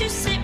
you say